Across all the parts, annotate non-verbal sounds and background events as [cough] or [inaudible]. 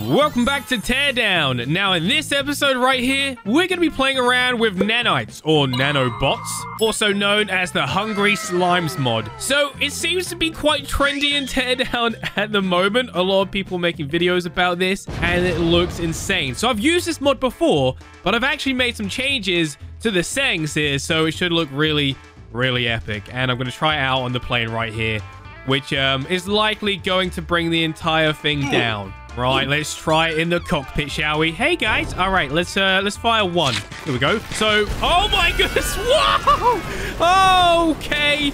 Welcome back to Teardown. Now, in this episode right here, we're going to be playing around with nanites, or nanobots, also known as the Hungry Slimes mod. So, it seems to be quite trendy in Teardown [laughs] at the moment. A lot of people making videos about this, and it looks insane. So, I've used this mod before, but I've actually made some changes to the settings here, so it should look really, really epic. And I'm going to try it out on the plane right here, which um, is likely going to bring the entire thing down. Right, let's try it in the cockpit, shall we? Hey guys, all right, let's uh let's fire one. Here we go. So, oh my goodness, [laughs] whoa! Okay,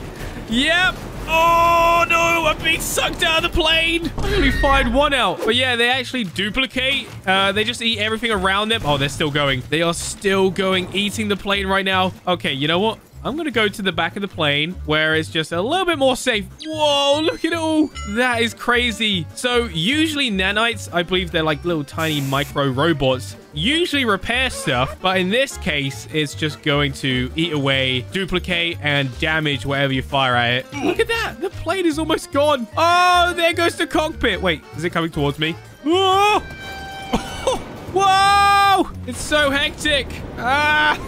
yep. Oh no, I'm being sucked out of the plane. I only fired one out. But yeah, they actually duplicate. Uh, they just eat everything around them. Oh, they're still going. They are still going, eating the plane right now. Okay, you know what? I'm going to go to the back of the plane where it's just a little bit more safe. Whoa, look at it all. That is crazy. So usually nanites, I believe they're like little tiny micro robots, usually repair stuff. But in this case, it's just going to eat away, duplicate, and damage whatever you fire at it. Look at that. The plane is almost gone. Oh, there goes the cockpit. Wait, is it coming towards me? Whoa! [laughs] Whoa! It's so hectic. Ah!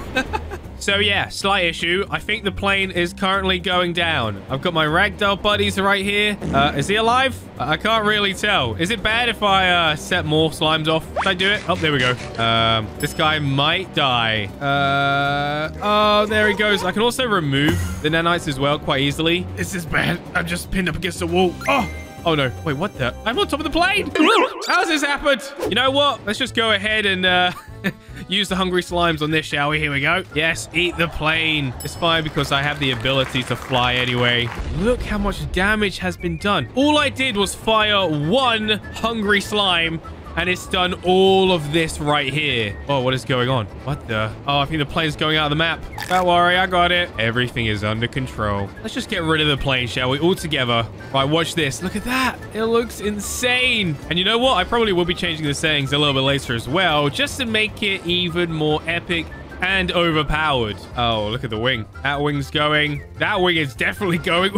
[laughs] So yeah, slight issue. I think the plane is currently going down. I've got my ragdoll buddies right here. Uh, is he alive? I can't really tell. Is it bad if I uh, set more slimes off? Did I do it? Oh, there we go. Um, this guy might die. Uh, oh, there he goes. I can also remove the nanites as well quite easily. This is bad. I'm just pinned up against the wall. Oh, Oh no. Wait, what the? I'm on top of the plane. [laughs] How's this happened? You know what? Let's just go ahead and uh, [laughs] use the hungry slimes on this, shall we? Here we go. Yes, eat the plane. It's fine because I have the ability to fly anyway. Look how much damage has been done. All I did was fire one hungry slime and it's done all of this right here. Oh, what is going on? What the? Oh, I think the plane's going out of the map. Don't worry, I got it. Everything is under control. Let's just get rid of the plane, shall we? All together. Right, watch this. Look at that. It looks insane. And you know what? I probably will be changing the settings a little bit later as well, just to make it even more epic and overpowered. Oh, look at the wing. That wing's going. That wing is definitely [laughs] going.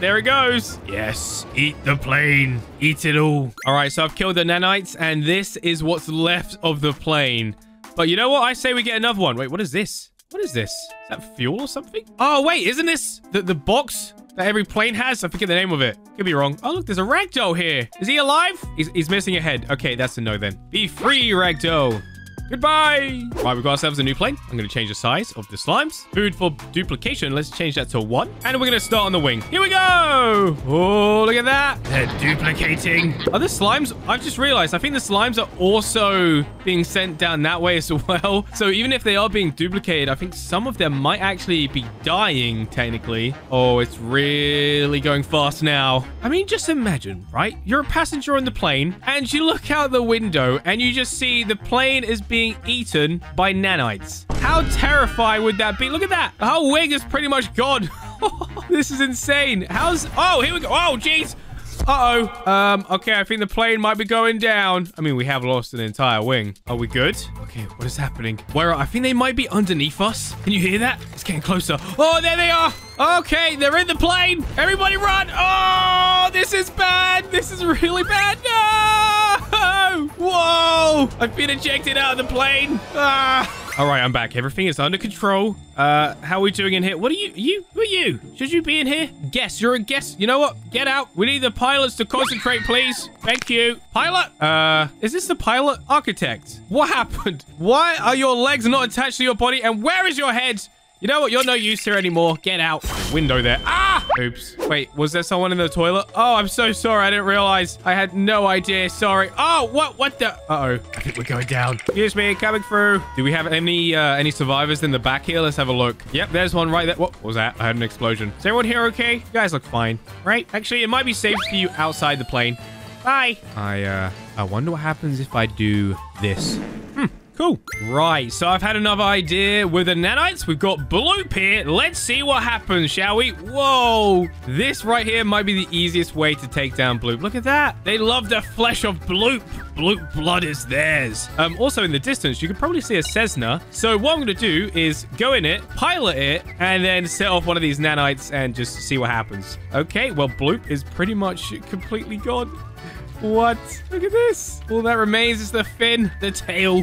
There it goes. Yes, eat the plane. Eat it all. All right, so I've killed the nanites, and this is what's left of the plane. But you know what? I say we get another one. Wait, what is this? What is this? Is that fuel or something? Oh, wait, isn't this the, the box that every plane has? I forget the name of it. Could be wrong. Oh, look, there's a ragdoll here. Is he alive? He's, he's missing a head. Okay, that's a no then. Be free, ragdoll. Goodbye. Right, we've got ourselves a new plane. I'm going to change the size of the slimes. Food for duplication. Let's change that to one. And we're going to start on the wing. Here we go. Oh, look at that. They're duplicating. Are the slimes? I've just realized. I think the slimes are also being sent down that way as [laughs] well. So even if they are being duplicated, I think some of them might actually be dying technically. Oh, it's really going fast now. I mean, just imagine, right? You're a passenger on the plane and you look out the window and you just see the plane is being being eaten by nanites. How terrifying would that be? Look at that. The whole wing is pretty much gone. [laughs] this is insane. How's... Oh, here we go. Oh, jeez. Uh-oh. Um, okay, I think the plane might be going down. I mean, we have lost an entire wing. Are we good? Okay, what is happening? Where are... I think they might be underneath us. Can you hear that? It's getting closer. Oh, there they are. Okay, they're in the plane. Everybody run. Oh, this is bad. This is really bad. No! [laughs] Whoa! I've been ejected out of the plane. Ah! All right, I'm back. Everything is under control. Uh, how are we doing in here? What are you? You? Who are you? Should you be in here? Guess. You're a guest. You know what? Get out. We need the pilots to concentrate, please. Thank you. Pilot? Uh, is this the pilot? Architect. What happened? Why are your legs not attached to your body? And where is your head? You know what? You're no use here anymore. Get out. Window there. Ah! Oops. Wait, was there someone in the toilet? Oh, I'm so sorry. I didn't realize. I had no idea. Sorry. Oh, what? What the? Uh-oh. I think we're going down. Excuse me. Coming through. Do we have any uh, any survivors in the back here? Let's have a look. Yep, there's one right there. What was that? I had an explosion. Is everyone here okay? You guys look fine, right? Actually, it might be safe for you outside the plane. Bye. I, uh, I wonder what happens if I do this. Cool. Right, so I've had another idea with the nanites. We've got Bloop here. Let's see what happens, shall we? Whoa. This right here might be the easiest way to take down Bloop. Look at that. They love the flesh of Bloop. Bloop blood is theirs. Um, also, in the distance, you can probably see a Cessna. So what I'm going to do is go in it, pilot it, and then set off one of these nanites and just see what happens. Okay, well, Bloop is pretty much completely gone. What? Look at this. All that remains is the fin, the tail.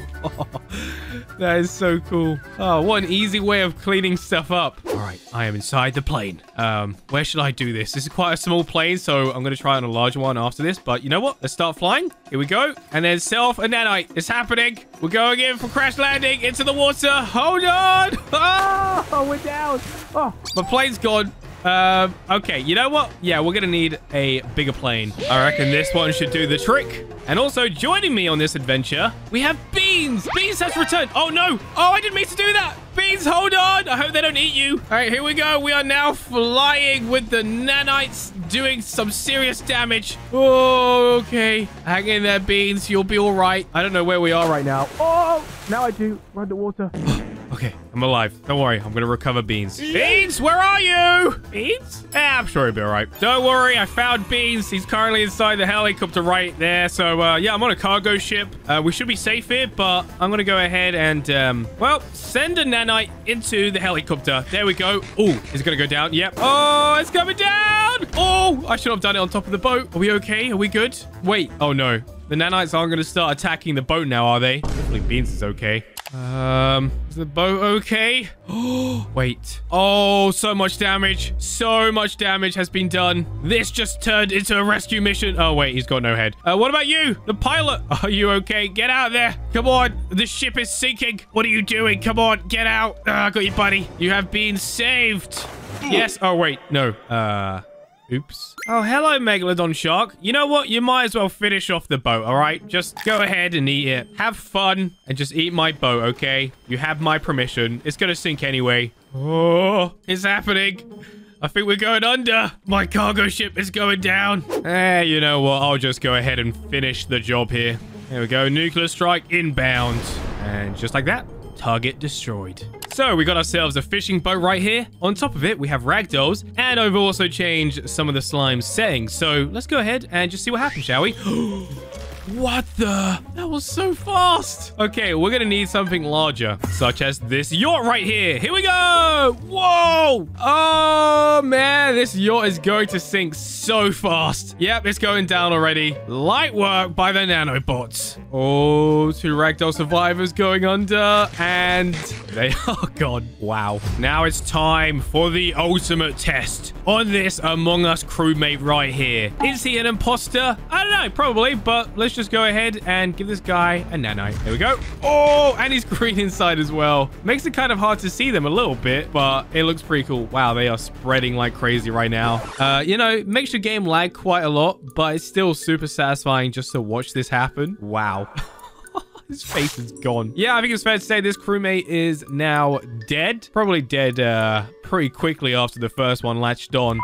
[laughs] that is so cool. Oh, what an easy way of cleaning stuff up. All right, I am inside the plane. Um, where should I do this? This is quite a small plane, so I'm going to try on a larger one after this. But you know what? Let's start flying. Here we go. And then self and nanite. It's happening. We're going in for crash landing into the water. Hold on. Oh, [laughs] we're down. Oh, my plane's gone. Um, okay, you know what? Yeah, we're gonna need a bigger plane. I reckon this one should do the trick. And also joining me on this adventure, we have Beans. Beans has returned. Oh no! Oh, I didn't mean to do that. Beans, hold on. I hope they don't eat you. All right, here we go. We are now flying with the nanites doing some serious damage. Oh, okay. Hang in there, Beans. You'll be all right. I don't know where we are right now. Oh, now I do. We're underwater. [laughs] Okay, I'm alive. Don't worry. I'm going to recover Beans. Beans, where are you? Beans? Eh, I'm sure he'll be all right. Don't worry. I found Beans. He's currently inside the helicopter right there. So, uh, yeah, I'm on a cargo ship. Uh, we should be safe here, but I'm going to go ahead and, um, well, send a nanite into the helicopter. There we go. Oh, is it going to go down? Yep. Oh, it's coming down. Oh, I should have done it on top of the boat. Are we okay? Are we good? Wait. Oh, no. The nanites aren't going to start attacking the boat now, are they? Hopefully Beans is okay. Um, is the boat okay? Oh, [gasps] wait. Oh, so much damage. So much damage has been done. This just turned into a rescue mission. Oh, wait, he's got no head. Uh, what about you? The pilot? [laughs] Are you okay? Get out there. Come on. The ship is sinking. What are you doing? Come on, get out. Uh, I got you, buddy. You have been saved. Yes. Oh, wait. No. Uh... Oops. Oh, hello, Megalodon Shark. You know what? You might as well finish off the boat, all right? Just go ahead and eat it. Have fun and just eat my boat, okay? You have my permission. It's gonna sink anyway. Oh, it's happening. I think we're going under. My cargo ship is going down. Eh, you know what? I'll just go ahead and finish the job here. There we go. Nuclear strike inbound. And just like that, target destroyed. So we got ourselves a fishing boat right here. On top of it, we have ragdolls, and I've also changed some of the slime settings. So let's go ahead and just see what happens, shall we? [gasps] [gasps] What the? That was so fast. Okay, we're to need something larger, such as this yacht right here. Here we go. Whoa. Oh, man. This yacht is going to sink so fast. Yep, it's going down already. Light work by the nanobots. Oh, two ragdoll survivors going under, and they [laughs] are gone. Wow. Now it's time for the ultimate test on this Among Us crewmate right here. Is he an imposter? I don't know, probably, but let's just go ahead and give this guy a nanite. There we go. Oh, and he's [laughs] green inside as well. Makes it kind of hard to see them a little bit, but it looks pretty cool. Wow, they are spreading like crazy right now. Uh, you know, makes your game lag quite a lot, but it's still super satisfying just to watch this happen. Wow. [laughs] His face is gone. Yeah, I think it's fair to say this crewmate is now dead. Probably dead uh, pretty quickly after the first one latched on.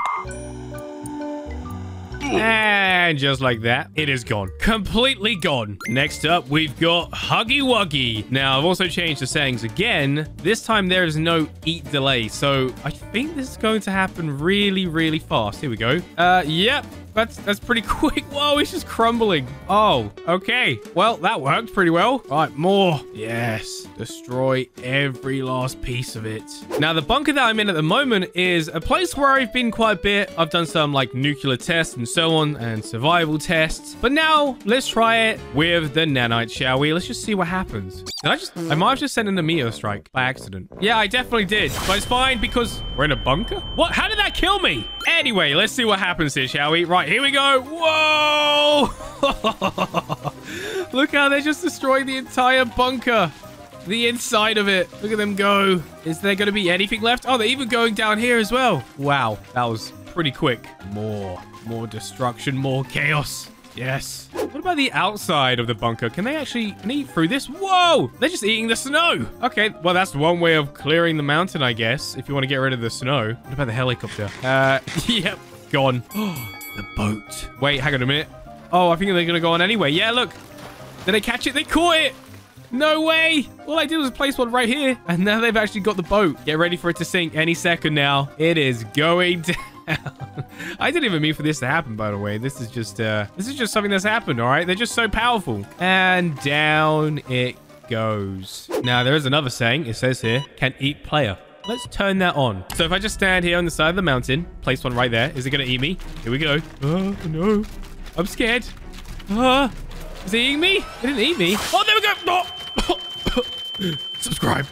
And just like that, it is gone. Completely gone. Next up, we've got Huggy Wuggy. Now, I've also changed the settings again. This time, there is no eat delay. So, I think this is going to happen really, really fast. Here we go. Uh, yep. That's that's pretty [laughs] quick. Whoa, it's just crumbling. Oh, okay. Well, that worked pretty well. All right, more. Yes. Destroy every last piece of it. Now, the bunker that I'm in at the moment is a place where I've been quite a bit. I've done some like nuclear tests and so on and survival tests. But now let's try it with the nanite, shall we? Let's just see what happens. Did I just, I might have just sent in a meteor strike by accident. Yeah, I definitely did. But it's fine because we're in a bunker. What? How did that kill me? Anyway, let's see what happens here, shall we? Right, here we go. Whoa! [laughs] Look how they're just destroyed the entire bunker. The inside of it. Look at them go. Is there going to be anything left? Oh, they're even going down here as well. Wow, that was pretty quick. More, more destruction, more chaos. Yes. What about the outside of the bunker? Can they actually can eat through this? Whoa! They're just eating the snow. Okay, well, that's one way of clearing the mountain, I guess, if you want to get rid of the snow. What about the helicopter? Uh, [laughs] yep, gone. [gasps] the boat. Wait, hang on a minute. Oh, I think they're going to go on anyway. Yeah, look. Did they catch it? They caught it. No way! All I did was place one right here, and now they've actually got the boat. Get ready for it to sink any second now. It is going [laughs] down. I didn't even mean for this to happen, by the way. This is just, uh, this is just something that's happened, all right? They're just so powerful. And down it goes. Now, there is another saying. It says here, can eat player. Let's turn that on. So if I just stand here on the side of the mountain, place one right there, is it going to eat me? Here we go. Oh, no. I'm scared. Uh, is he eating me? He didn't eat me. Oh, there we go. Oh. [coughs] Subscribe.